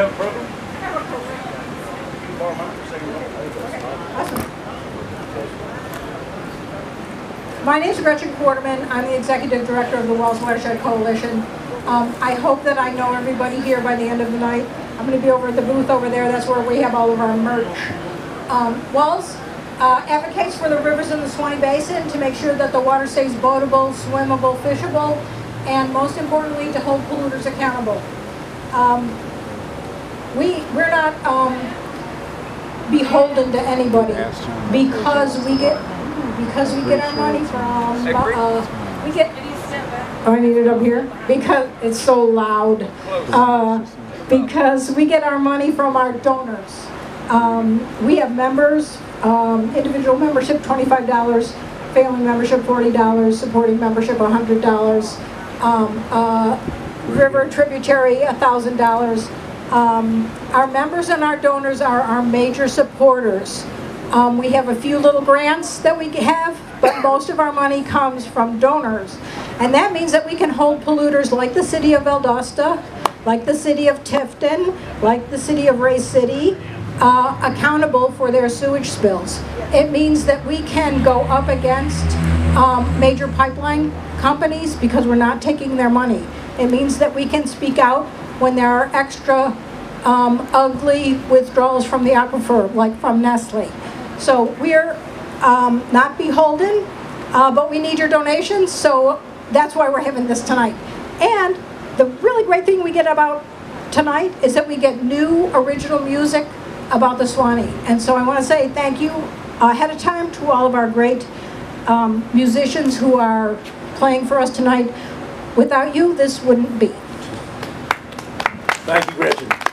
cover program? Borrow mine for a second. My name is Gretchen Quarterman. I'm the Executive Director of the WWALS Watershed Coalition. Um, I hope that I know everybody here by the end of the night. I'm going to be over at the booth over there. That's where we have all of our merch. Um, WWALS uh, advocates for the rivers in the Suwannee Basin to make sure that the water stays boatable, swimmable, fishable, and most importantly, to hold polluters accountable. Um, we, we're not um, beholden to anybody because we get, because we get our money from, uh, we get, oh, I need it up here, because it's so loud. Uh, Because we get our money from our donors. Um, We have members, um, individual membership twenty-five dollars, family membership forty dollars, supporting membership hundred dollars. Um, uh, River tributary thousand dollars. Um, Our members and our donors are our major supporters. Um, we have a few little grants that we have, but most of our money comes from donors. And that means that we can hold polluters like the city of Valdosta, like the city of Tifton, like the city of Ray City, uh, accountable for their sewage spills. It means that we can go up against um, major pipeline companies because we're not taking their money. It means that we can speak out when there are extra um, ugly withdrawals from the aquifer, like from Nestle. So we're um, not beholden, uh, but we need your donations, so that's why we're having this tonight. And the really great thing we get about tonight is that we get new original music about the Suwannee. And so I want to say thank you ahead of time to all of our great um, musicians who are playing for us tonight. Without you, this wouldn't be. Thank you, Gretchen.